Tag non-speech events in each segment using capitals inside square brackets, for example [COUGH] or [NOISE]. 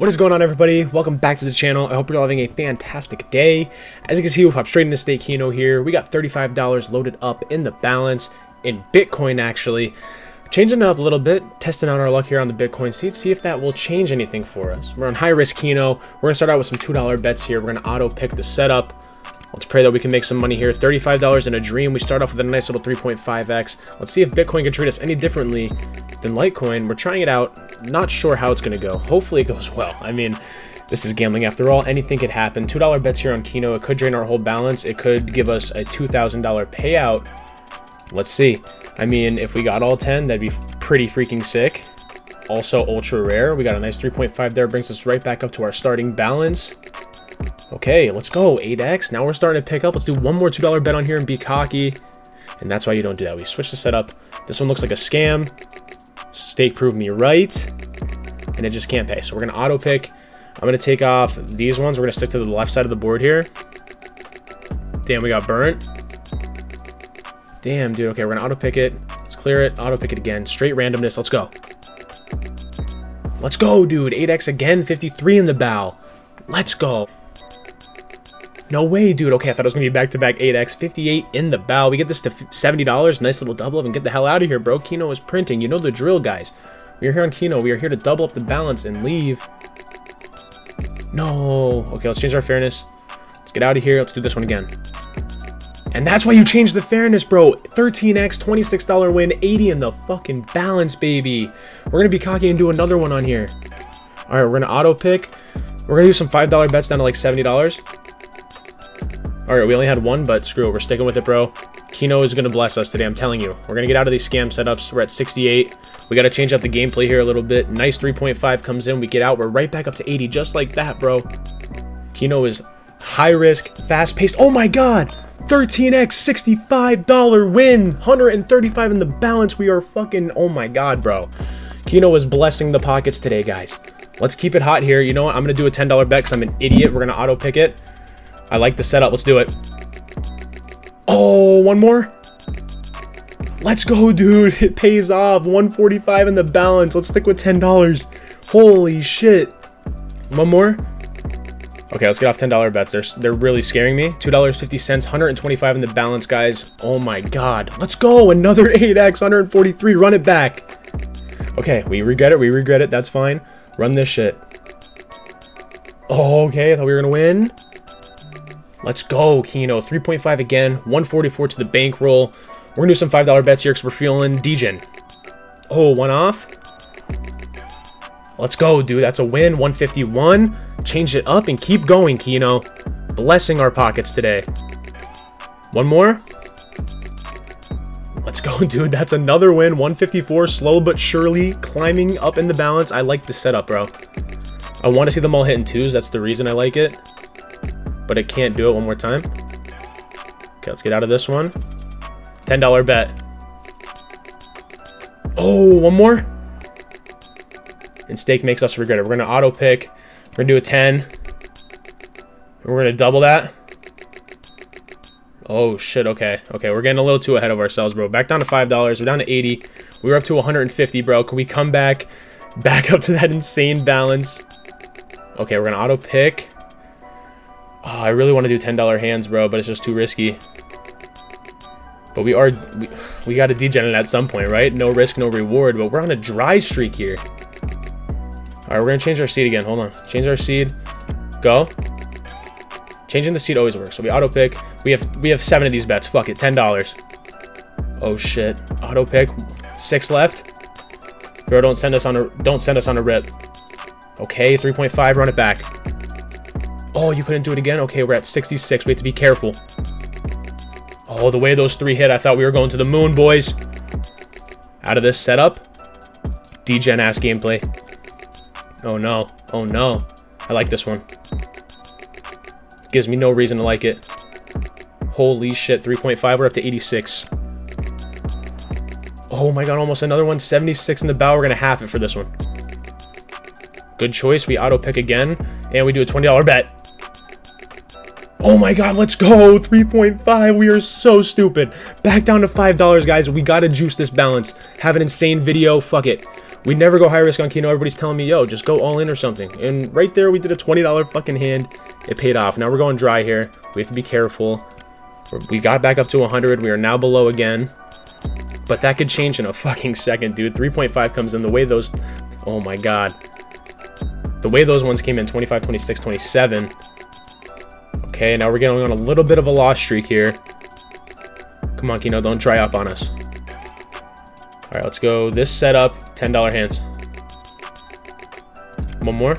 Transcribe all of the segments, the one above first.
What is going on everybody? Welcome back to the channel. I hope you're all having a fantastic day. As you can see, we'll hop straight into Stake Keno here. We got $35 loaded up in the balance in Bitcoin actually. Changing it up a little bit, testing out our luck here on the Bitcoin seat, see if that will change anything for us. We're on high risk Keno. We're gonna start out with some $2 bets here. We're gonna auto pick the setup. Let's pray that we can make some money here. $35 in a dream. We start off with a nice little 3.5x. Let's see if Bitcoin can treat us any differently than Litecoin. We're trying it out. Not sure how it's going to go. Hopefully it goes [LAUGHS] well. I mean, this is gambling after all. Anything could happen. $2 bets here on Keno. It could drain our whole balance. It could give us a $2,000 payout. Let's see. I mean, if we got all 10, that'd be pretty freaking sick. Also ultra rare. We got a nice 3.5 there. Brings us right back up to our starting balance. Okay, let's go. 8x. Now we're starting to pick up. Let's do one more $2 bet on here and be cocky. And that's why you don't do that. We switch the setup. This one looks like a scam. Stake proved me right. And it just can't pay. So we're going to auto pick. I'm going to take off these ones. We're going to stick to the left side of the board here. Damn, we got burnt. Damn, dude. Okay, we're going to auto pick it. Let's clear it. Auto pick it again. Straight randomness. Let's go. Let's go, dude. 8x again. 53 in the bow. Let's go. No way, dude. Okay, I thought it was going to be back-to-back -back 8x. 58 in the bow. We get this to $70. Nice little double up and get the hell out of here, bro. Keno is printing. You know the drill, guys. We are here on Keno. We are here to double up the balance and leave. No. Okay, let's change our fairness. Let's get out of here. Let's do this one again. And that's why you changed the fairness, bro. 13x, $26 win, 80 in the fucking balance, baby. We're going to be cocky and do another one on here. All right, we're going to auto pick. We're going to do some $5 bets down to like $70. Alright, we only had one, but screw it. We're sticking with it, bro. Keno is going to bless us today, I'm telling you. We're going to get out of these scam setups. We're at 68. We got to change up the gameplay here a little bit. Nice 3.5 comes in. We get out. We're right back up to 80, just like that, bro. Keno is high risk, fast paced. Oh my god! 13x, $65 win! 135 in the balance. We are fucking... Oh my god, bro. Keno is blessing the pockets today, guys. Let's keep it hot here. You know what? I'm going to do a $10 bet because I'm an idiot. We're going to auto pick it. I like the setup. Let's do it. Oh, one more. Let's go, dude. It pays off. 145 in the balance. Let's stick with $10. Holy shit. One more. Okay, let's get off $10 bets. They're, they're really scaring me. $2.50, 125 in the balance, guys. Oh my god. Let's go. Another [LAUGHS] 8x, 143. Run it back. Okay, we regret it. We regret it. That's fine. Run this shit. Oh, okay. I thought we were going to win. Let's go, Keno. 3.5 again. 144 to the bankroll. We're going to do some $5 bets here because we're feeling degen. Oh, one off. Let's go, dude. That's a win. 151. Change it up and keep going, Keno. Blessing our pockets today. One more. Let's go, [LAUGHS] dude. That's another win. 154. Slow but surely climbing up in the balance. I like the setup, bro. I want to see them all hitting twos. That's the reason I like it but it can't do it one more time. Okay, let's get out of this one. $10 bet. Oh, one more? And stake makes us regret it. We're going to auto pick. We're going to do a 10. We're going to double that. Oh, shit. Okay. Okay, we're getting a little too ahead of ourselves, bro. Back down to $5. We're down to 80. We were up to 150, bro. Can we come back? [LAUGHS] Back up to that insane balance. Okay, we're going to auto pick. Oh, I really want to do $10 hands, bro, but it's just too risky. But we are, we, we got to degenerate at some point, right? No risk, no reward, but we're on a dry streak here. All right, we're going to change our seed again. Hold on. Change our seed. Go. Changing the seed always works. So we auto pick. We have we have seven of these bets. Fuck it. $10. Oh shit. Auto pick. Six left. Bro, don't send us on a don't send us on a rip. Okay, 3.5, run it back. Oh, you couldn't do it again? Okay, we're at 66. We have to be careful. Oh, the way those three hit, I thought we were going to the moon, boys. Out of this setup. Degen-ass gameplay. Oh, no. Oh, no. I like this one. Gives me no reason to like it. Holy shit, 3.5. We're up to 86. Oh my god, almost another one. 76 in the bow. We're going to half it for this one. Good choice. We auto pick again. And we do a $20 bet. Oh my god, let's go! 3.5, we are so stupid. Back down to $5, guys. We gotta juice this balance. Have an insane video, fuck it. We never go high risk on Keno. Everybody's telling me, yo, just go all in or something. And right there, we did a $20 fucking hand. It paid off. Now we're going dry here. We have to be careful. We got back up to 100. We are now below again. But that could change in a fucking second, dude. 3.5 comes in. The way those... Oh my god. The way those ones came in, 25, 26, 27. Okay, now we're getting on a little bit of a loss streak here. Come on, Keno, don't dry up on us. All right, let's go. This setup, $10 hands. One more.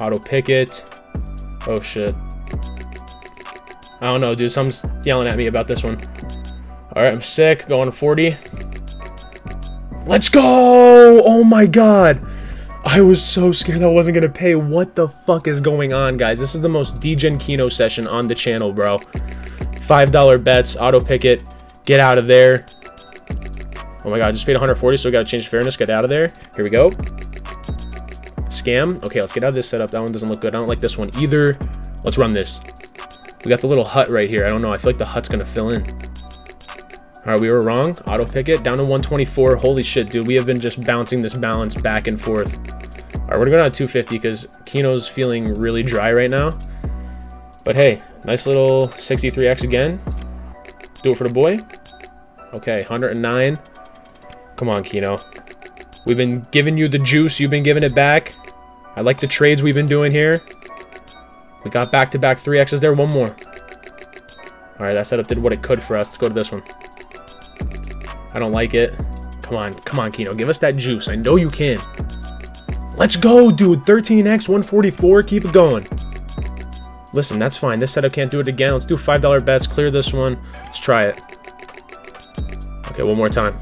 Auto pick it. Oh, shit. I don't know, dude. Someone's yelling at me about this one. All right, I'm sick. Going to 40. Let's go! Oh, my God. I was so scared I wasn't to pay. What the fuck is going on, guys? This is the most degen Keno session on the channel, bro. $5 bets, auto pick it, get out of there. Oh my god, I just paid 140, so we gotta change fairness, get out of there. Here we go. Scam. Okay, let's get out of this setup. That one doesn't look good. I don't like this one either. Let's run this. We got the little hut right here. I don't know. I feel like the hut's gonna fill in. All right, we were wrong. Auto pick it down to 124. Holy shit, dude. We have been just bouncing this balance back and forth. All right, we're go down to 250 because Keno's feeling really dry right now. But hey, nice little 63x again. Do it for the boy. Okay, 109. Come on, Keno. We've been giving you the juice. You've been giving it back. I like the trades we've been doing here. We got back-to-back -back 3x's there. One more. All right, that setup did what it could for us. Let's go to this one. I don't like it. Come on. Come on, Keno. Give us that juice. I know you can. Let's go, dude. 13x, 144. Keep it going. Listen, that's fine. This setup can't do it again. Let's do $5 bets. Clear this one. Let's try it. Okay, one more time.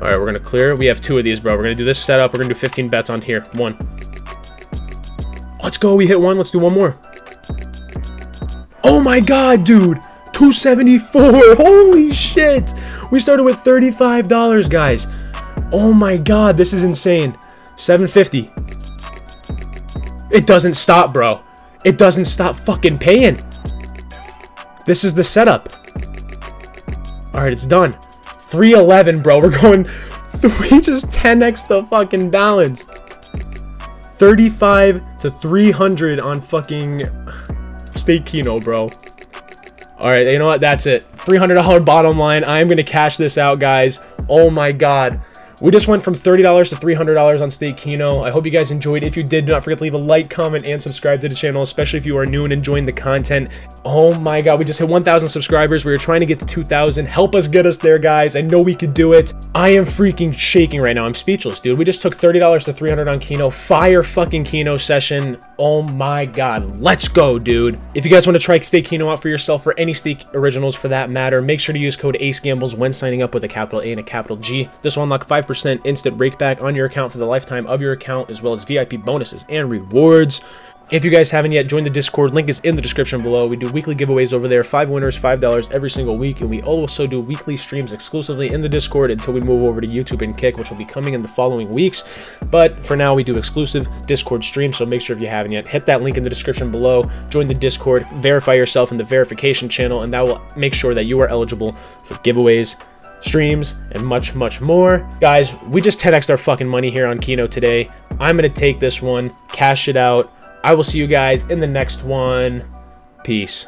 All right, we're going to clear. We have two of these, bro. We're going to do this setup. We're going to do 15 bets on here. One. Let's go. We hit one. Let's do one more. Oh my god, dude. 274. [LAUGHS] Holy shit. We started with $35, guys. Oh my god, this is insane. 750. It doesn't stop, bro. It doesn't stop fucking paying. This is the setup. Alright, it's done. 311, bro. We're going... [LAUGHS] We just 10x the fucking balance. 35 to 300 on fucking Stake Keno, bro. Alright, you know what? That's it. $300 bottom line. I'm going to cash this out, guys. Oh my god. We just went from $30 to $300 on Stake Keno. I hope you guys enjoyed. If you did, do not forget to leave a like, comment, and subscribe to the channel, especially if you are new and enjoying the content. Oh my god, we just hit 1,000 subscribers. We were trying to get to 2,000. Help us get us there, guys. I know we could do it. I am freaking shaking right now. I'm speechless, dude. We just took $30 to 300 on Keno. Fire fucking Keno session. Oh my god. Let's go, dude. If you guys want to try Stake Keno out for yourself, for any Stake originals for that matter, make sure to use code AceGambles when signing up with a capital A and a capital G. This will unlock 5 percent instant rakeback on your account for the lifetime of your account, as well as VIP bonuses and rewards. If you guys haven't yet joined the Discord, link is in the description below. We do weekly giveaways over there, five winners, $5 every single week, and we also do weekly streams exclusively in the Discord until we move over to YouTube and Kick, which will be coming in the following weeks. But for now, we do exclusive Discord streams, so make sure if you haven't yet, hit that link in the description below, join the Discord, verify yourself in the verification channel, and that will make sure that you are eligible for giveaways, streams, and much, much more. Guys, we just 10x our fucking money here on Keno today. I'm going to take this one, cash it out, I will see you guys in the next one. Peace.